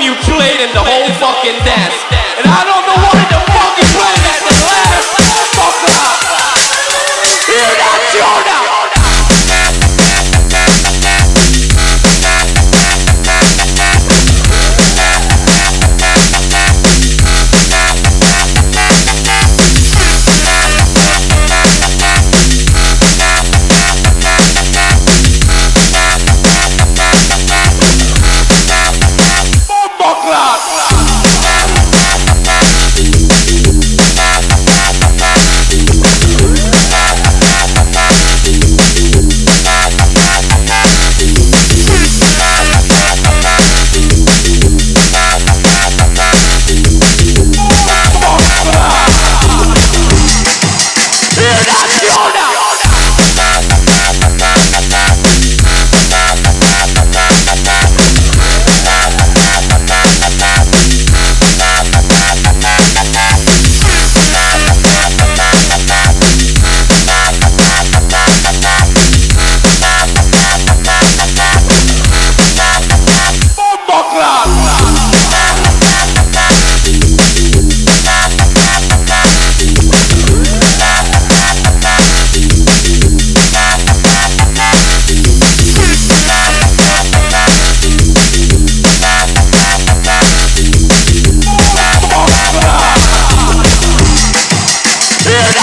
you played in the whole fucking dance. And I don't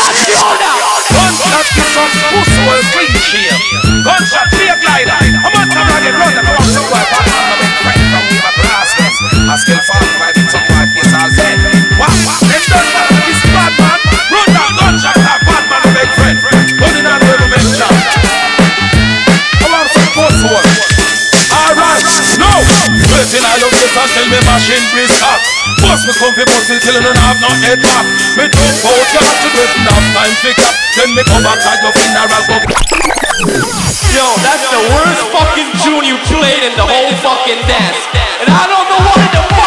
That tune now. Gunshot kiss up, pussy will clean shame. Gunshot clear glider. I'm on top of the run across the world. I'm on the friend from we my brass vest. I skill for five in some five years I'll say. Wow, them done that with this bad man. Run that gunshot, that bad man, big friend. Running on the make job. I want some pussy one. Alright, no! Wait till I look this and tell me machine breeze hot. Bust me comfy pussy till you don't have no head back. Me jump out, you good enough time pick up. Then me come back at your funeral go. Yo, that's the worst fucking tune you played in the whole fucking dance. And I don't know why the